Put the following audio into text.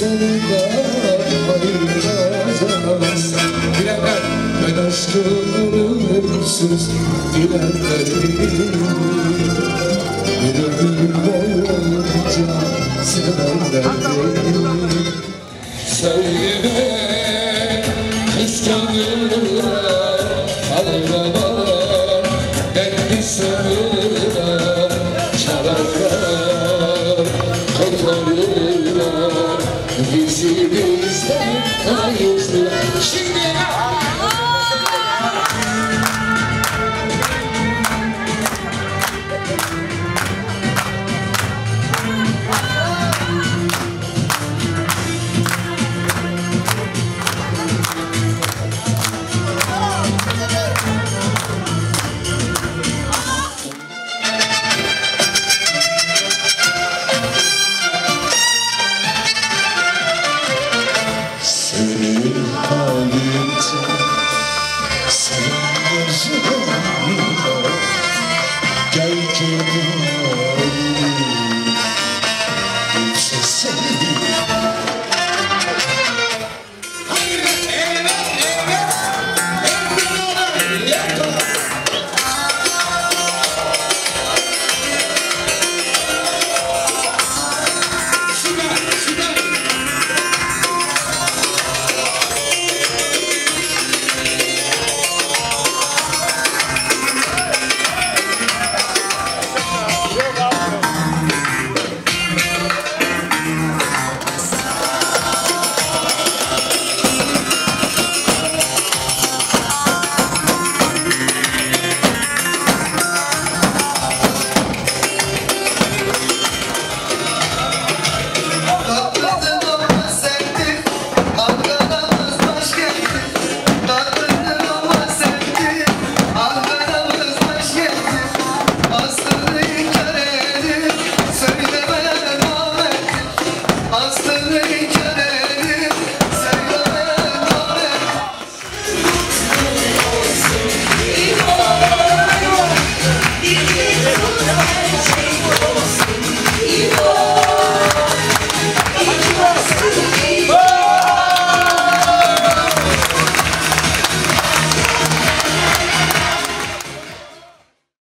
senden hayır kazanamaz Bilenler ben aşkımın ölümsüz dilenlerim Bir ömür boyunca sevenlerim Söyleme kıskanırım Mexico.